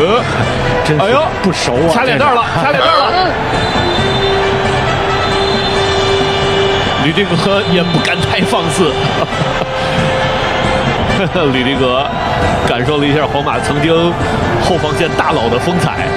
呃，真哎呦不熟啊，掐脸蛋了，掐脸蛋了。吕迪格也不敢太放肆。吕迪格感受了一下皇马曾经后防线大佬的风采。